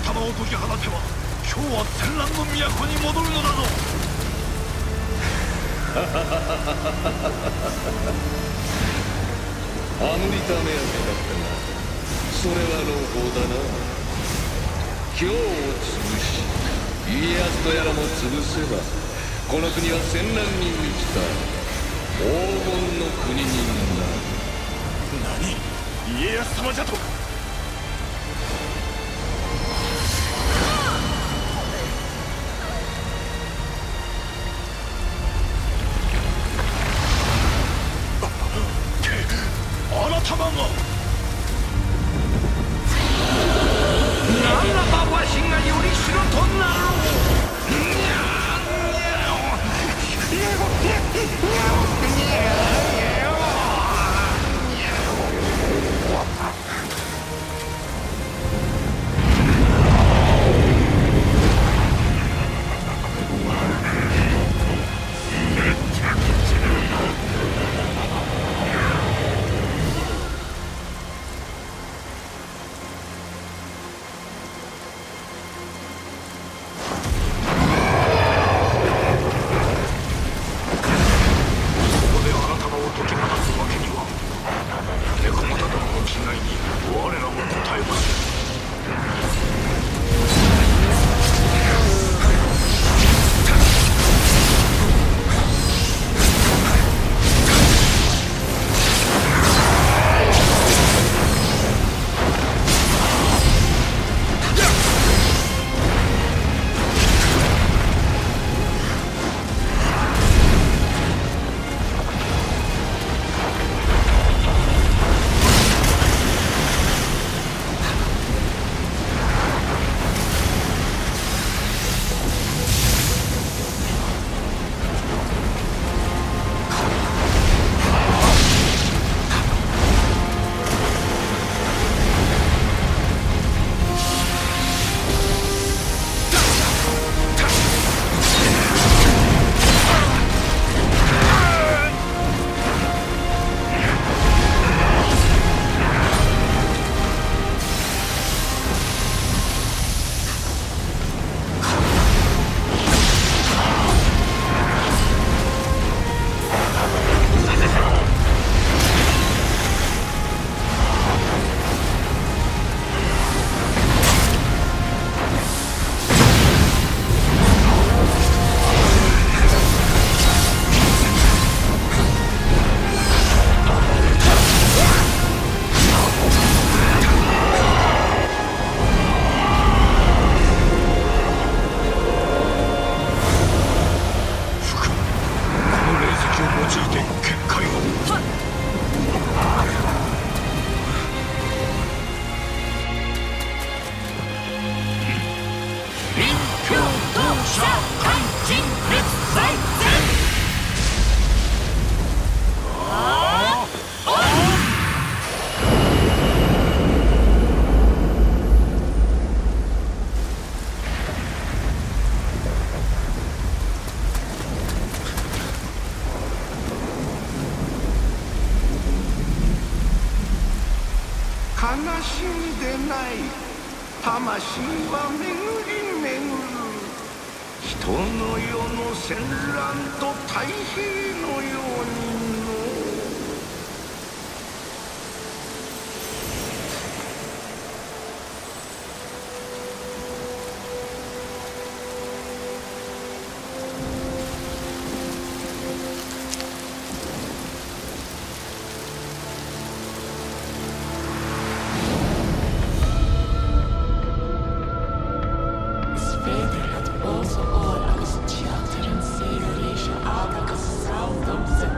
玉を解き放てば今日は戦乱の都に戻るのだぞ。アムリタ目当てだったがそれは朗報だな。今日を潰し家康とやらも潰せばこの国は戦乱に満ちた。黄金の国になる。何？家康様じゃと？悲しんでない。魂は巡りこの世の戦乱と太平のように I'll make a sound of